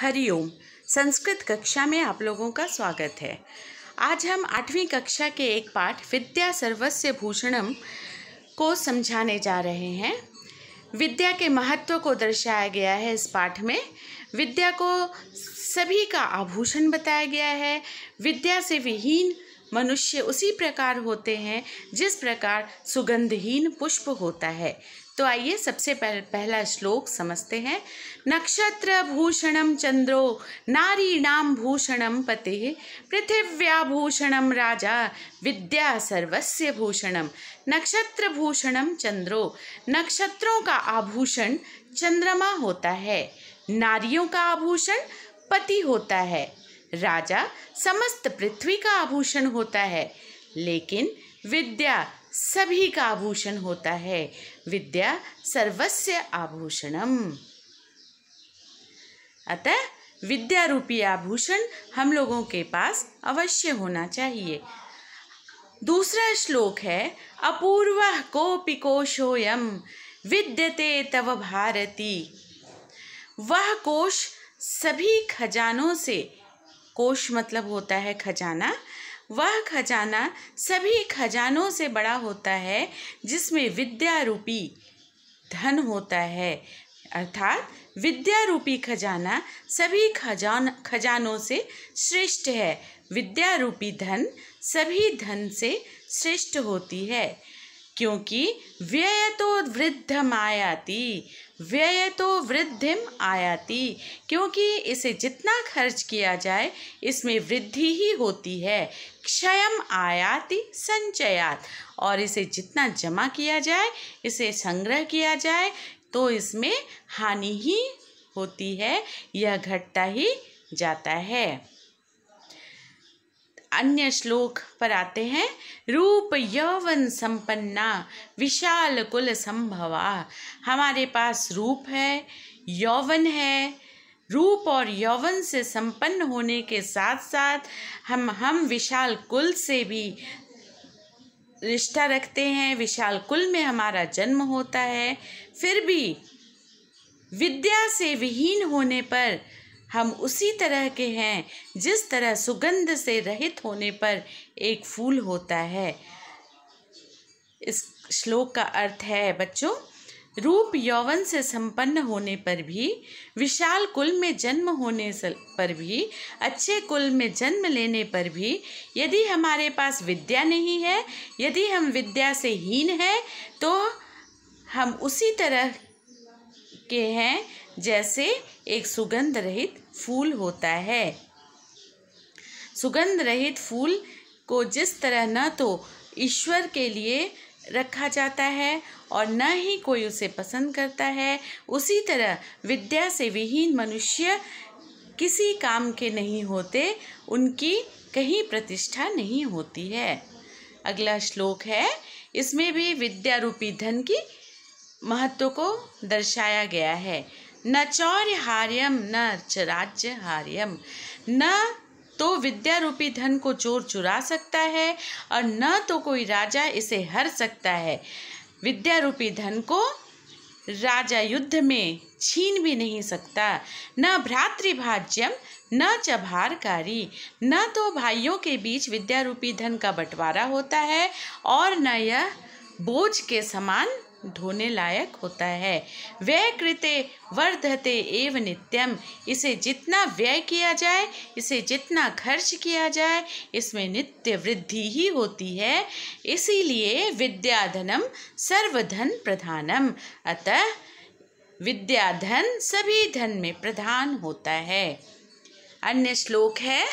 हरिओम। संस्कृत कक्षा में आप लोगों का स्वागत है। आज हम आठवीं कक्षा के एक पाठ विद्या सर्वस्व भूषणम को समझाने जा रहे हैं। विद्या के महत्व को दर्शाया गया है इस पाठ में। विद्या को सभी का आभूषण बताया गया है। विद्या से विहीन मनुष्य उसी प्रकार होते हैं जिस प्रकार सुगंधहीन पुष्प होता है। तो आइए सबसे पह, पहला श्लोक समझते हैं। नक्षत्र भूषणम चंद्रो नारीणाम भूषणम पते पृथिव्या पृथिव्याभूषणम राजा विद्या सर्वस्य भूषणम नक्षत्र भूषणम चंद्रो नक्षत्रों का आभूषण चंद्रमा होता है। नारियों का आभूषण पति होता है। राजा समस्त पृथ्वी का आभूषण होता है, लेकिन विद्या सभी का आभूषण होता है। विद्या सर्वस्य आभूषणम। अतः विद्या रूपी आभूषण हम लोगों के पास अवश्य होना चाहिए। दूसरा श्लोक है, अपूर्व कोपि कोशोयम विद्यते तव भारती। वह कोश सभी खजानों से कोश मतलब होता है खजाना। वह खजाना सभी खजानों से बड़ा होता है, जिसमें विद्या रूपी धन होता है। अर्थात विद्या रूपी खजाना सभी खजान, खजानों से श्रेष्ठ है। विद्या रूपी धन सभी धन से श्रेष्ठ होती है। क्योंकि व्यय तो वृद्ध आयाति व्यय तो वृद्धिम आयाति। क्योंकि इसे जितना खर्च किया जाए, इसमें वृद्धि ही होती है। क्षयम आयाति, संचयात। और इसे जितना जमा किया जाए, इसे संग्रह किया जाए तो इसमें हानि ही होती है, यह घटता ही जाता है। अन्य श्लोक पर आते हैं। रूप यौवन संपन्ना, विशाल कुल संभवा। हमारे पास रूप है, यौवन है। रूप और यौवन से संपन्न होने के साथ साथ हम हम विशाल कुल से भी रिश्ता रखते हैं। विशाल कुल में हमारा जन्म होता है। फिर भी विद्या से विहीन होने पर हम उसी तरह के हैं, जिस तरह सुगंध से रहित होने पर एक फूल होता है। इस श्लोक का अर्थ है, बच्चों, रूप यौवन से संपन्न होने पर भी, विशाल कुल में जन्म होने पर भी, अच्छे कुल में जन्म लेने पर भी, यदि हमारे पास विद्या नहीं है, यदि हम विद्या से हीन हैं तो हम उसी तरह के हैं जैसे एक सुगंध रहित फूल होता है। सुगंध रहित फूल को जिस तरह न तो ईश्वर के लिए रखा जाता है और न ही कोई उसे पसंद करता है। उसी तरह विद्या से विहीन मनुष्य किसी काम के नहीं होते, उनकी कहीं प्रतिष्ठा नहीं होती है। अगला श्लोक है, इसमें भी विद्या रूपी धन की महत्व को दर्शाया गया है। न चौर्य हार्यम न च राज्य हार्यम न तो विद्या रूपी धन को चोर चुरा सकता है और न तो कोई राजा इसे हर सकता है। विद्या रूपी धन को राजा युद्ध में छीन भी नहीं सकता। न भ्रातृभाज्यम, न च भारकारी न तो भाइयों के बीच विद्या रूपी धन का बंटवारा होता है और न यह बोझ के समान ढोने लायक होता है। व्यय कृते वर्धते एव नित्यम। इसे जितना व्यय किया जाए, इसे जितना खर्च किया जाए, इसमें नित्य वृद्धि ही होती है। इसीलिए विद्याधनम सर्वधन प्रधानम। अतः विद्याधन सभी धन में प्रधान होता है। अन्य श्लोक है,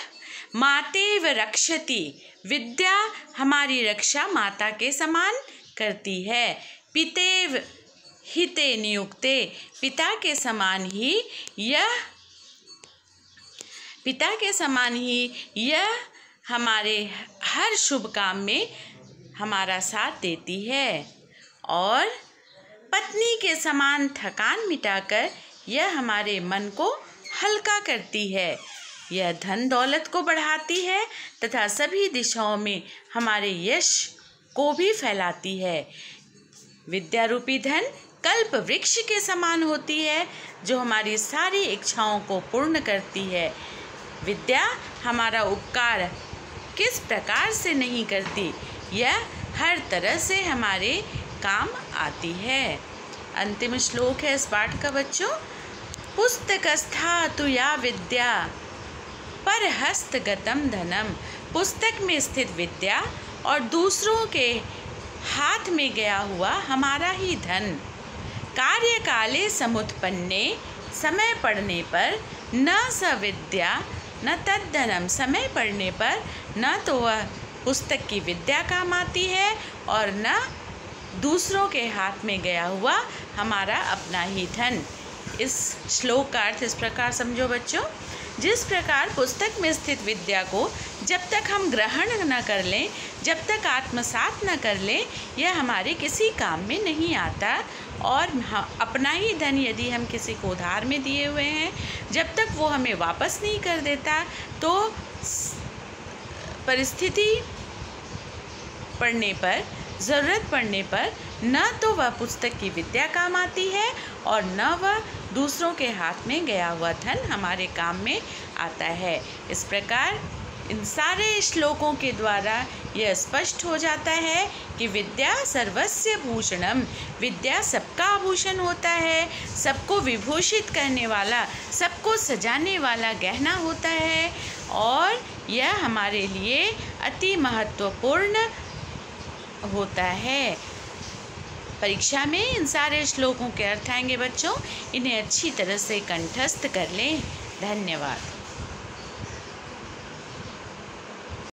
मातेव रक्षति। विद्या हमारी रक्षा माता के समान करती है। पितेव हिते नियुक्ते। पिता के समान ही यह पिता के समान ही यह हमारे हर शुभ काम में हमारा साथ देती है। और पत्नी के समान थकान मिटाकर यह हमारे मन को हल्का करती है। यह धन दौलत को बढ़ाती है तथा सभी दिशाओं में हमारे यश को भी फैलाती है। विद्या रूपी धन कल्प वृक्ष के समान होती है, जो हमारी सारी इच्छाओं को पूर्ण करती है। विद्या हमारा उपकार किस प्रकार से नहीं करती, यह हर तरह से हमारे काम आती है। अंतिम श्लोक है इस पाठ का बच्चों। पुस्तकस्था तु या विद्या पर हस्तगतम धनम। पुस्तक में स्थित विद्या और दूसरों के हाथ में गया हुआ हमारा ही धन। कार्यकाले समुत्पन्ने, समय पड़ने पर न स विद्या न तद्धनम समय पड़ने पर न तो वह पुस्तक की विद्या काम आती है और न दूसरों के हाथ में गया हुआ हमारा अपना ही धन। इस श्लोक का अर्थ इस प्रकार, समझो बच्चों। जिस प्रकार पुस्तक में स्थित विद्या को जब तक हम ग्रहण न कर लें, जब तक आत्मसात न कर लें, यह हमारे किसी काम में नहीं आता। और अपना ही धन यदि हम किसी को उधार में दिए हुए हैं, जब तक वो हमें वापस नहीं कर देता तो परिस्थिति पढ़ने पर, ज़रूरत पड़ने पर न तो वह पुस्तक की विद्या काम आती है और न वह दूसरों के हाथ में गया हुआ धन हमारे काम में आता है। इस प्रकार इन सारे श्लोकों के द्वारा यह स्पष्ट हो जाता है कि विद्या सर्वस्व भूषणम। विद्या सबका आभूषण होता है, सबको विभूषित करने वाला, सबको सजाने वाला गहना होता है और यह हमारे लिए अति महत्वपूर्ण होता है। परीक्षा में इन सारे श्लोकों के अर्थ आएँगे बच्चों। इन्हें अच्छी तरह से कंठस्थ कर लें। धन्यवाद।